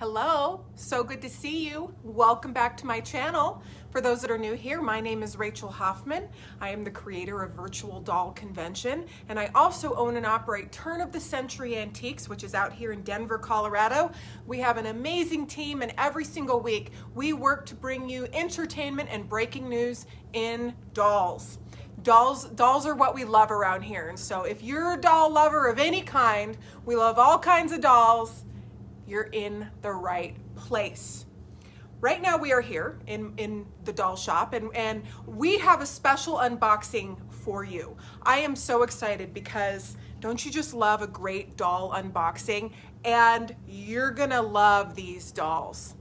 Hello, so good to see you. Welcome back to my channel. For those that are new here, my name is Rachel Hoffman. I am the creator of Virtual Doll Convention, and I also own and operate Turn of the Century Antiques, which is out here in Denver, Colorado. We have an amazing team, and every single week we work to bring you entertainment and breaking news in dolls. Dolls, dolls are what we love around here. And so if you're a doll lover of any kind, we love all kinds of dolls you're in the right place. Right now we are here in, in the doll shop and, and we have a special unboxing for you. I am so excited because don't you just love a great doll unboxing? And you're gonna love these dolls.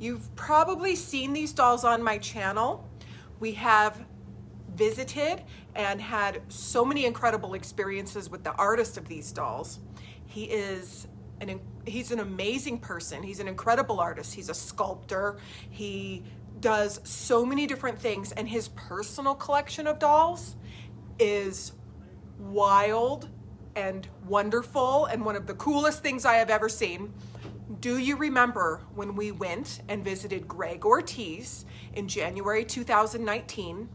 You've probably seen these dolls on my channel. We have visited and had so many incredible experiences with the artist of these dolls. He is an he's an amazing person. He's an incredible artist. He's a sculptor. He does so many different things and his personal collection of dolls is wild and wonderful and one of the coolest things I have ever seen. Do you remember when we went and visited Gregg Ortiz in January 2019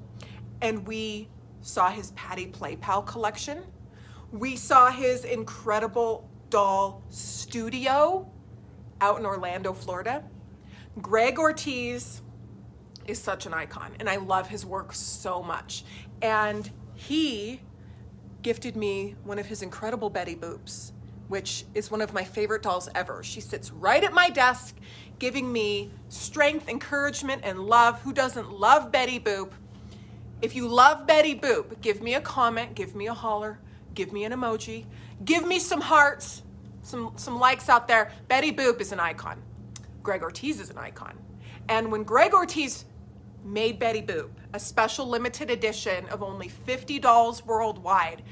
and we saw his Patti Playpal collection? We saw his incredible doll studio out in Orlando, Florida. Gregg Ortiz is such an icon and I love his work so much. And he gifted me one of his incredible Betty Boops, which is one of my favorite dolls ever. She sits right at my desk, giving me strength, encouragement, and love. Who doesn't love Betty Boop? If you love Betty Boop, give me a comment, give me a holler, give me an emoji, give me some hearts, some, some likes out there. Betty Boop is an icon. Gregg Ortiz is an icon. And when Gregg Ortiz made Betty Boop, a special limited edition of only 50 dolls worldwide,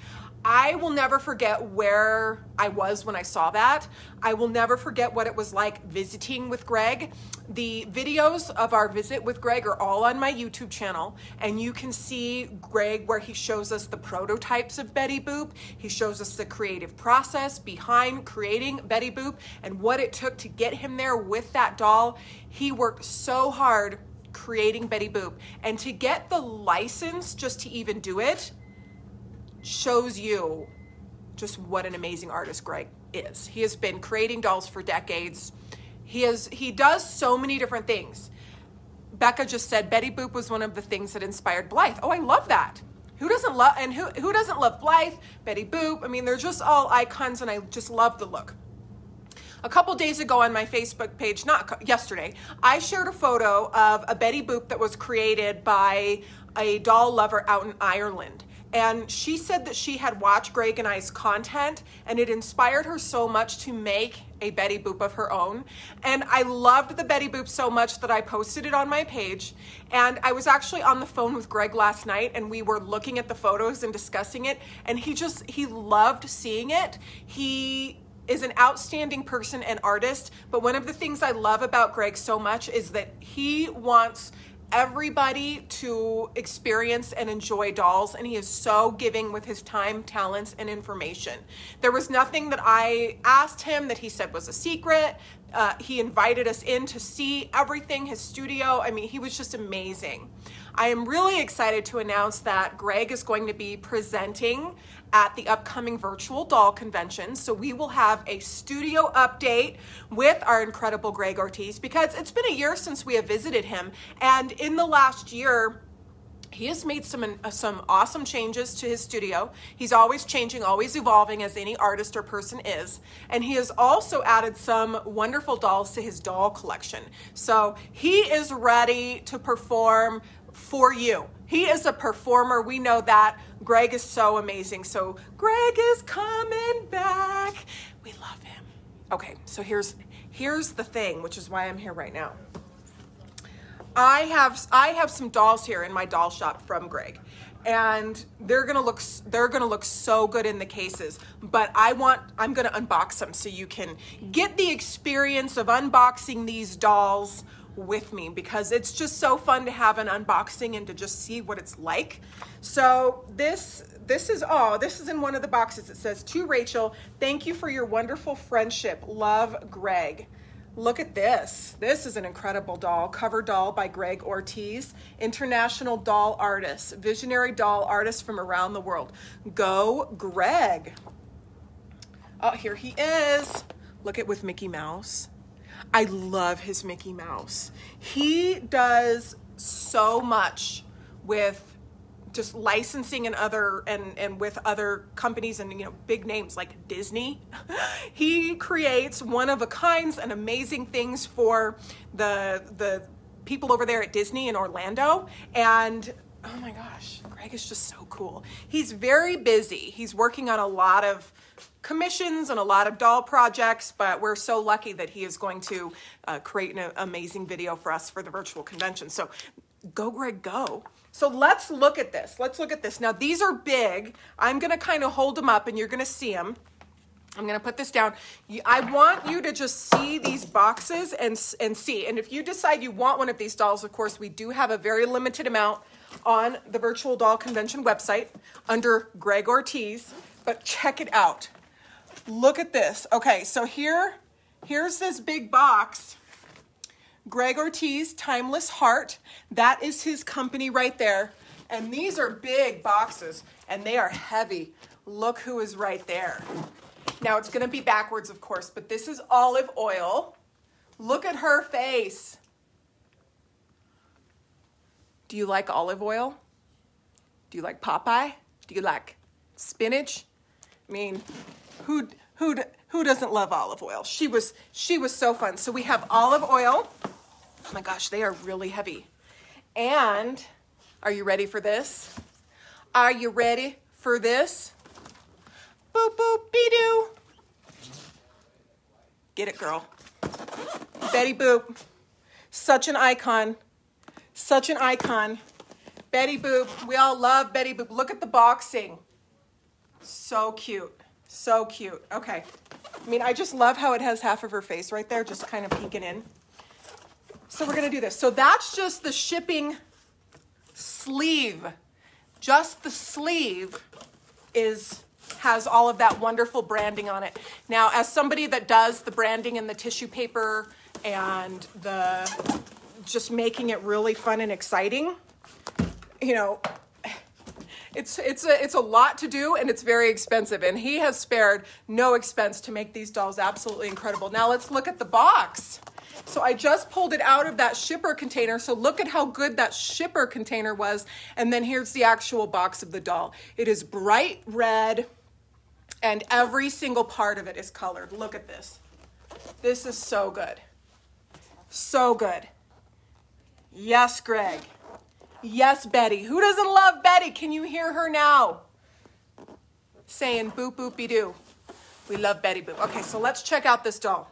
I will never forget where I was when I saw that. I will never forget what it was like visiting with Gregg. The videos of our visit with Gregg are all on my YouTube channel, and you can see Gregg where he shows us the prototypes of Betty Boop. He shows us the creative process behind creating Betty Boop and what it took to get him there with that doll. He worked so hard creating Betty Boop, and to get the license just to even do it, shows you just what an amazing artist Gregg is. He has been creating dolls for decades. He has he does so many different things. Becca just said Betty Boop was one of the things that inspired Blythe. Oh, I love that. Who doesn't love and who who doesn't love Blythe, Betty Boop? I mean, they're just all icons and I just love the look. A couple days ago on my Facebook page, not yesterday, I shared a photo of a Betty Boop that was created by a doll lover out in Ireland. And she said that she had watched Gregg and I's content and it inspired her so much to make a Betty Boop of her own. And I loved the Betty Boop so much that I posted it on my page. And I was actually on the phone with Gregg last night and we were looking at the photos and discussing it. And he just, he loved seeing it. He is an outstanding person and artist. But one of the things I love about Gregg so much is that he wants everybody to experience and enjoy dolls and he is so giving with his time talents and information. There was nothing that i asked him that he said was a secret. Uh, he invited us in to see everything his studio. I mean he was just amazing. I am really excited to announce that Gregg is going to be presenting at the upcoming virtual doll convention. So we will have a studio update with our incredible Gregg Ortiz because it's been a year since we have visited him. And in the last year, he has made some uh, some awesome changes to his studio. He's always changing, always evolving as any artist or person is. And he has also added some wonderful dolls to his doll collection. So he is ready to perform for you. He is a performer. We know that. Gregg is so amazing. So Gregg is coming back. We love him. Okay, so here's here's the thing, which is why I'm here right now. I have I have some dolls here in my doll shop from Gregg. And they're gonna look they're gonna look so good in the cases. But I want I'm gonna unbox them so you can get the experience of unboxing these dolls with me because it's just so fun to have an unboxing and to just see what it's like. So this this is oh this is in one of the boxes. It says to Rachel, thank you for your wonderful friendship. Love, Gregg. Look at this. This is an incredible doll. Cover doll by Gregg Ortiz, international doll artist, visionary doll artist from around the world. Go, Gregg. Oh, here he is. Look at with Mickey Mouse. I love his Mickey Mouse. He does so much with just licensing and other and and with other companies and you know big names like Disney. he creates one of a kinds and amazing things for the the people over there at Disney in Orlando and oh my gosh, Gregg is just so cool. He's very busy. He's working on a lot of commissions and a lot of doll projects, but we're so lucky that he is going to uh, create an amazing video for us for the virtual convention. So go, Gregg, go. So let's look at this. Let's look at this. Now, these are big. I'm going to kind of hold them up and you're going to see them. I'm going to put this down. I want you to just see these boxes and, and see. And if you decide you want one of these dolls, of course, we do have a very limited amount on the Virtual Doll Convention website under Gregg Ortiz, but check it out. Look at this. Okay, so here, here's this big box Gregg Ortiz, Timeless Heart. That is his company right there. And these are big boxes and they are heavy. Look who is right there. Now it's gonna be backwards, of course, but this is Olive Oyl. Look at her face. Do you like Olive Oyl? Do you like Popeye? Do you like spinach? I mean, who who who doesn't love Olive Oyl? She was she was so fun. So we have Olive Oyl. Oh my gosh, they are really heavy. And are you ready for this? Are you ready for this? Boop, boop, be doo. Get it, girl. Betty Boop. Such an icon. Such an icon. Betty Boop. We all love Betty Boop. Look at the boxing. So cute. So cute. Okay. I mean, I just love how it has half of her face right there, just kind of peeking in. So we're gonna do this. So that's just the shipping sleeve. Just the sleeve is has all of that wonderful branding on it. Now, as somebody that does the branding and the tissue paper and the just making it really fun and exciting, you know, it's it's a it's a lot to do and it's very expensive and he has spared no expense to make these dolls absolutely incredible. Now let's look at the box. So I just pulled it out of that shipper container. So look at how good that shipper container was. And then here's the actual box of the doll. It is bright red and every single part of it is colored. Look at this. This is so good. So good. Yes, Gregg. Yes, Betty. Who doesn't love Betty? Can you hear her now? Saying boop boopy doo. We love Betty Boop. Okay, so let's check out this doll.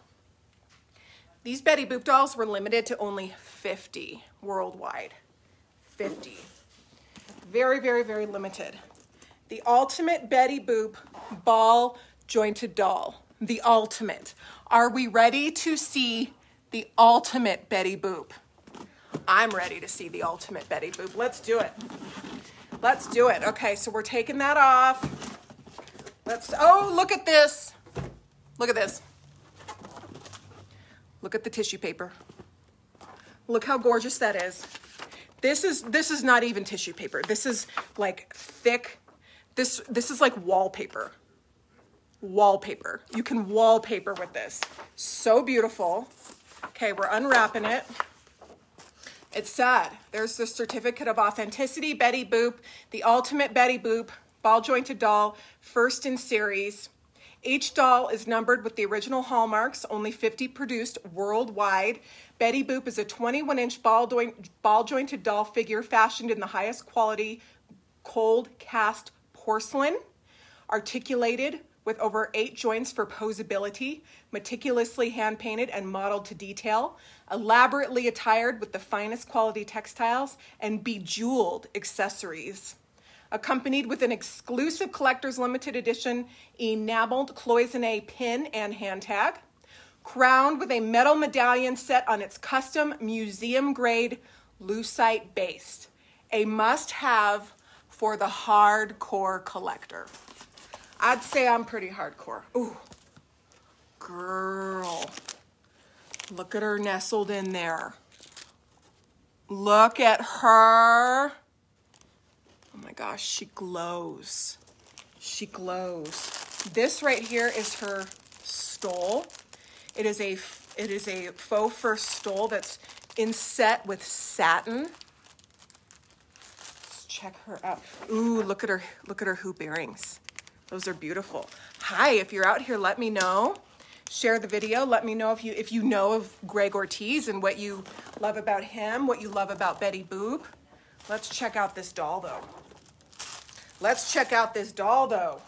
These Betty Boop dolls were limited to only 50 worldwide. 50. Very, very, very limited. The ultimate Betty Boop ball jointed doll. The ultimate. Are we ready to see the ultimate Betty Boop? I'm ready to see the ultimate Betty Boop. Let's do it. Let's do it. Okay, so we're taking that off. Let's, oh, look at this. Look at this. Look at the tissue paper. Look how gorgeous that is. This is this is not even tissue paper. This is like thick. This this is like wallpaper. Wallpaper. You can wallpaper with this. So beautiful. Okay, we're unwrapping it. It's sad. There's the certificate of authenticity, Betty Boop, the ultimate Betty Boop, ball jointed doll, first in series. Each doll is numbered with the original hallmarks, only 50 produced worldwide. Betty Boop is a 21 inch ball, ball jointed doll figure fashioned in the highest quality cold cast porcelain, articulated with over eight joints for posability, meticulously hand painted and modeled to detail, elaborately attired with the finest quality textiles, and bejeweled accessories accompanied with an exclusive collector's limited edition enameled cloisonne pin and hand tag, crowned with a metal medallion set on its custom museum grade lucite base. A must have for the hardcore collector. I'd say I'm pretty hardcore. Ooh, girl. Look at her nestled in there. Look at her. Oh my gosh, she glows. She glows. This right here is her stole. It is a it is a faux fur stole that's inset with satin. Check her out. Ooh, look at her look at her hoop earrings. Those are beautiful. Hi, if you're out here, let me know. Share the video. Let me know if you if you know of Gregg Ortiz and what you love about him, what you love about Betty Boop. Let's check out this doll though. Let's check out this doll though.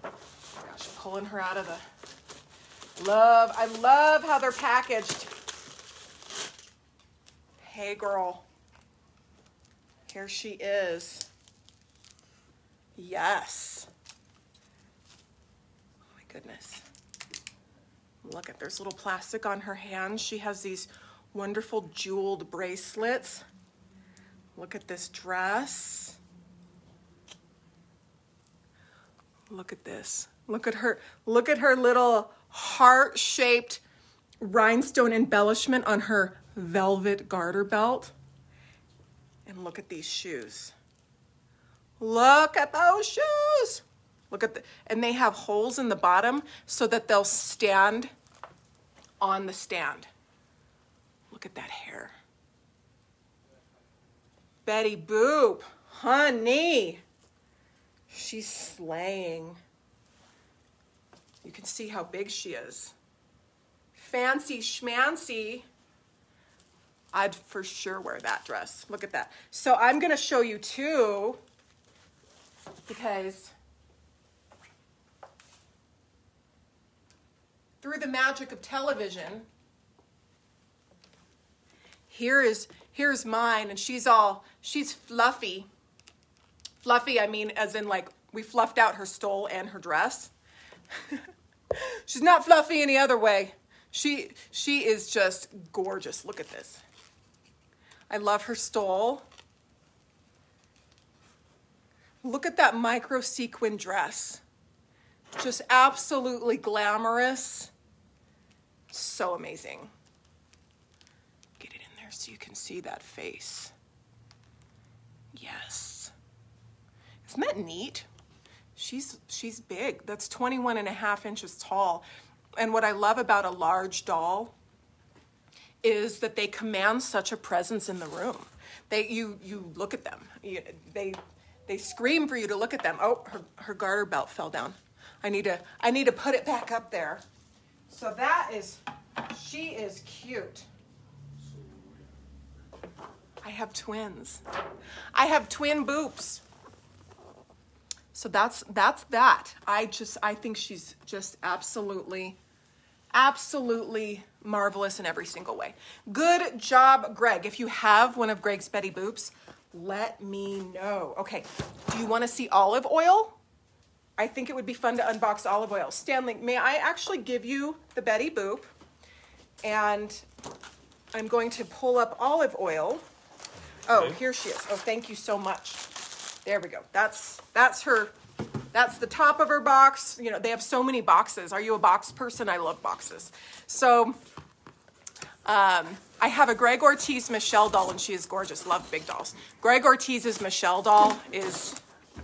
Gosh, pulling her out of the Love, I love how they're packaged. Hey girl. Here she is. Yes. Oh my goodness. Look at there's little plastic on her hands. She has these wonderful jeweled bracelets. Look at this dress. Look at this. Look at her. Look at her little heart-shaped rhinestone embellishment on her velvet garter belt. And look at these shoes. Look at those shoes. Look at the, and they have holes in the bottom so that they'll stand on the stand. Look at that hair. Betty Boop, honey. She's slaying. You can see how big she is. Fancy schmancy. I'd for sure wear that dress. Look at that. So I'm going to show you two because through the magic of television, here is here's mine and she's all she's fluffy. Fluffy, I mean as in like we fluffed out her stole and her dress. She's not fluffy any other way. She, she is just gorgeous. Look at this. I love her stole. Look at that micro sequin dress. Just absolutely glamorous. So amazing. Get it in there so you can see that face. Yes. Isn't that neat? she's she's big. That's 21 and a half inches tall. And what I love about a large doll is that they command such a presence in the room. They you you look at them. You, they they scream for you to look at them. Oh, her, her garter belt fell down. I need to I need to put it back up there. So that is she is cute. I have twins. I have twin boops. So that's that's that. I just I think she's just absolutely absolutely marvelous in every single way. Good job, Gregg. If you have one of Gregg's Betty Boops, let me know. Okay, do you want to see Olive Oyl? I think it would be fun to unbox Olive Oyl. Stanley, may I actually give you the Betty Boop? And I'm going to pull up Olive Oyl. Oh, here she is. Oh, thank you so much. There we go. That's that's her. That's the top of her box. You know, they have so many boxes. Are you a box person? I love boxes. So um, I have a Gregg Ortiz Michelle doll, and she is gorgeous. Love big dolls. Gregg Ortiz's Michelle doll is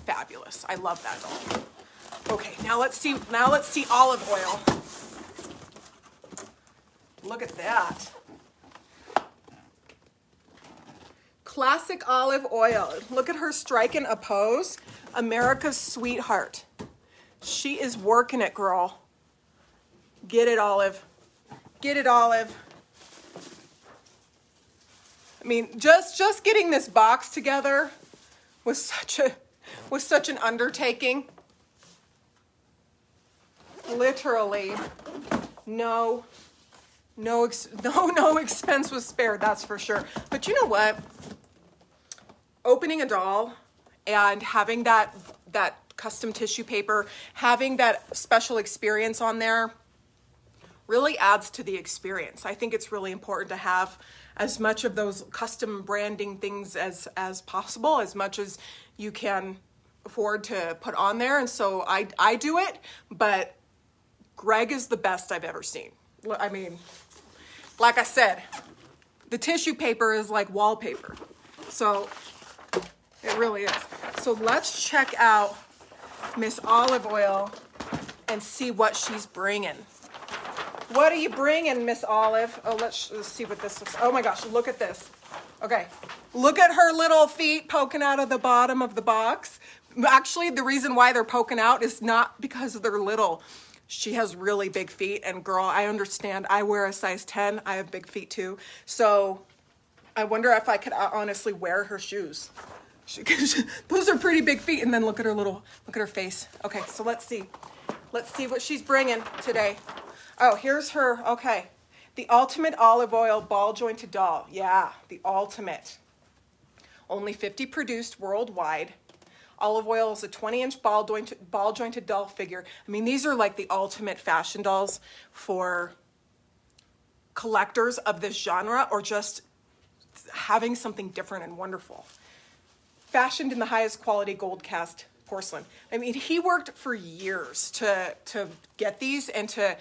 fabulous. I love that doll. Okay, now let's see. Now let's see Olive Oyl. Look at that. Classic Olive Oyl. Look at her striking a pose. America's sweetheart. She is working it, girl. Get it, Olive. Get it, Olive. I mean, just just getting this box together was such a was such an undertaking. Literally, no, no, no, no expense was spared. That's for sure. But you know what? opening a doll and having that that custom tissue paper, having that special experience on there really adds to the experience. I think it's really important to have as much of those custom branding things as as possible, as much as you can afford to put on there. And so I I do it, but Gregg is the best I've ever seen. I mean, like I said, the tissue paper is like wallpaper. So it really is. So let's check out Miss Olive Oyl and see what she's bringing. What are you bringing, Miss Olive? Oh, let's, let's see what this looks. Oh my gosh, look at this. Okay, look at her little feet poking out of the bottom of the box. Actually, the reason why they're poking out is not because they're little. She has really big feet, and girl, I understand. I wear a size 10. I have big feet too. So I wonder if I could uh, honestly wear her shoes. Those are pretty big feet. And then look at her little, look at her face. Okay, so let's see. Let's see what she's bringing today. Oh, here's her. Okay. The Ultimate Olive Oyl Ball Jointed Doll. Yeah, the ultimate. Only 50 produced worldwide. Olive Oyl is a 20 inch ball jointed, ball jointed doll figure. I mean, these are like the ultimate fashion dolls for collectors of this genre or just having something different and wonderful. Fashioned in the highest quality cold cast porcelain. I mean, he worked for years to, to get these and to,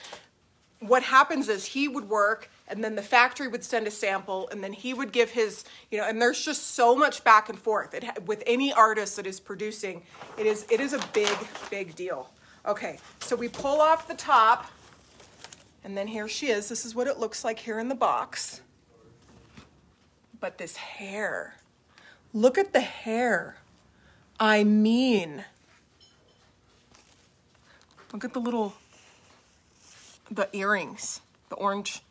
what happens is he would work and then the factory would send a sample and then he would give his you know and there's just so much back and forth. It, with any artist that is producing it is it is a big big deal. Okay so we pull off the top and then here she is. This is what it looks like here in the box. But this hair look at the hair i mean look at the little the earrings the orange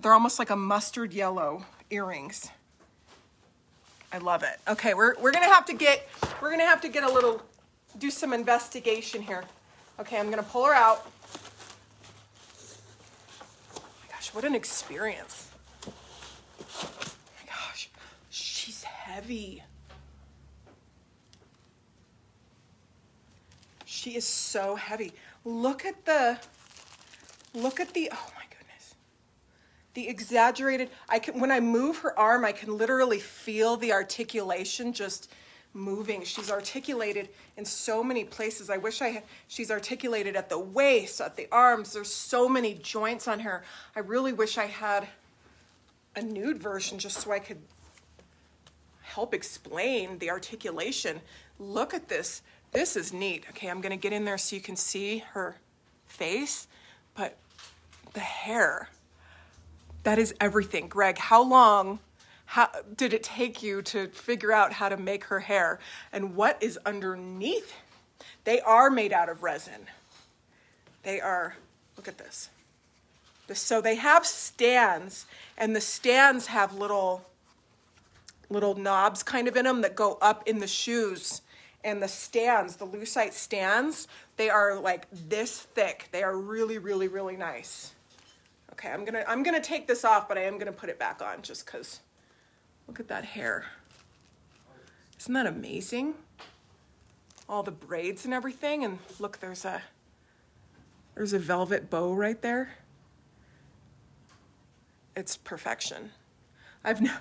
they're almost like a mustard yellow earrings. I love it. Okay, we're, we're gonna have to get, we're gonna have to get a little, do some investigation here. Okay, I'm gonna pull her out. Oh my gosh, what an experience. Oh my gosh, she's heavy. She is so heavy. Look at the, look at the, oh my goodness. the exaggerated i can when i move her arm i can literally feel the articulation just moving she's articulated in so many places i wish i had she's articulated at the waist at the arms there's so many joints on her i really wish i had a nude version just so i could help explain the articulation look at this this is neat okay i'm going to get in there so you can see her face but the hair that is everything. Gregg, how long how, did it take you to figure out how to make her hair? And what is underneath? They are made out of resin. They are, look at this. So they have stands, and the stands have little, little knobs kind of in them that go up in the shoes. And the stands, the lucite stands, they are like this thick. They are really, really, really nice. Okay, I'm gonna, I'm gonna take this off, but I am gonna put it back on just cause look at that hair. Isn't that amazing? All the braids and everything. And look, there's a, there's a velvet bow right there. It's perfection. I've, no,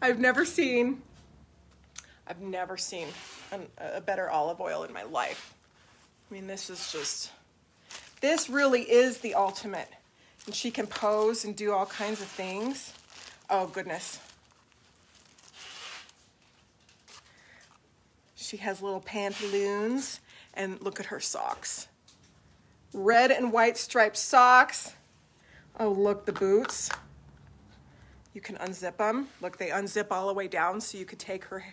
I've never seen, I've never seen an, a better Olive Oyl in my life. I mean, this is just, this really is the ultimate and she can pose and do all kinds of things. Oh, goodness. She has little pantaloons, and look at her socks. Red and white striped socks. Oh, look, the boots. You can unzip them. Look, they unzip all the way down so you could take her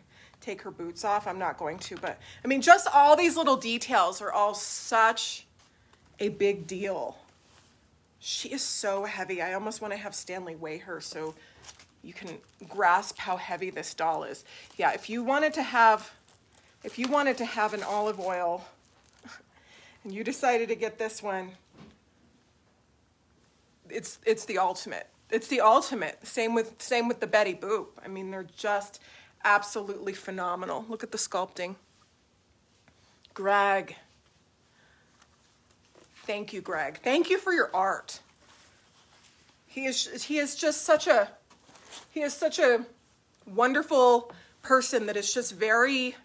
take her boots off. I'm not going to, but I mean, just all these little details are all such a big deal. She is so heavy. I almost want to have Stanley weigh her so you can grasp how heavy this doll is. Yeah, if you wanted to have, if you wanted to have an Olive Oyl and you decided to get this one, it's, it's the ultimate. It's the ultimate. Same with, same with the Betty Boop. I mean, they're just absolutely phenomenal. Look at the sculpting. Gregg, Thank you, Gregg. Thank you for your art. He is he is just such a he is such a wonderful person that is just very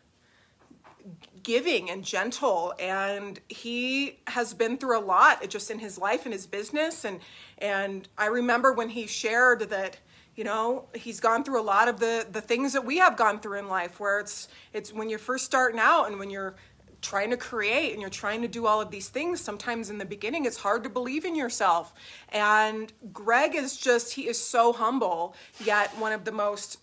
giving and gentle and he has been through a lot just in his life and his business and and I remember when he shared that you know he's gone through a lot of the the things that we have gone through in life where it's it's when you're first starting out and when you're trying to create and you're trying to do all of these things sometimes in the beginning it's hard to believe in yourself and Gregg is just he is so humble yet one of the most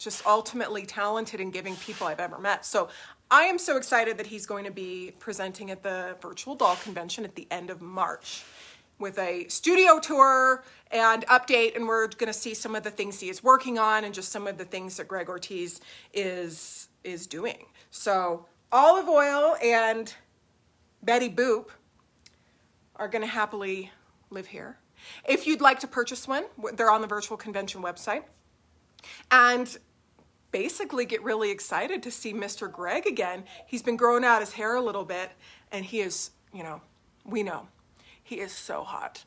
just ultimately talented and giving people I've ever met. So I am so excited that he's going to be presenting at the Virtual Doll Convention at the end of March with a studio tour and update and we're going to see some of the things he is working on and just some of the things that Gregg Ortiz is is doing. So Olive Oyl and Betty Boop are going to happily live here. If you'd like to purchase one, they're on the virtual convention website. And basically get really excited to see Mr. Gregg again. He's been growing out his hair a little bit, and he is, you know, we know, he is so hot.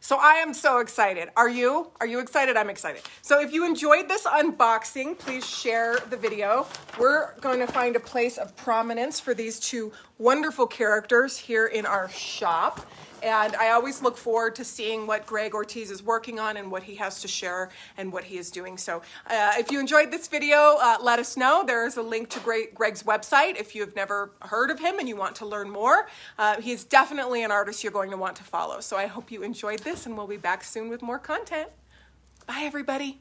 So I am so excited. Are you? Are you excited? I'm excited. So if you enjoyed this unboxing, please share the video. We're going to find a place of prominence for these two wonderful characters here in our shop. And I always look forward to seeing what Gregg Ortiz is working on and what he has to share and what he is doing. So uh, if you enjoyed this video, uh, let us know. There is a link to Gregg, Gregg's website if you have never heard of him and you want to learn more. Uh, he's definitely an artist you're going to want to follow. So I hope you enjoyed this and we'll be back soon with more content. Bye, everybody.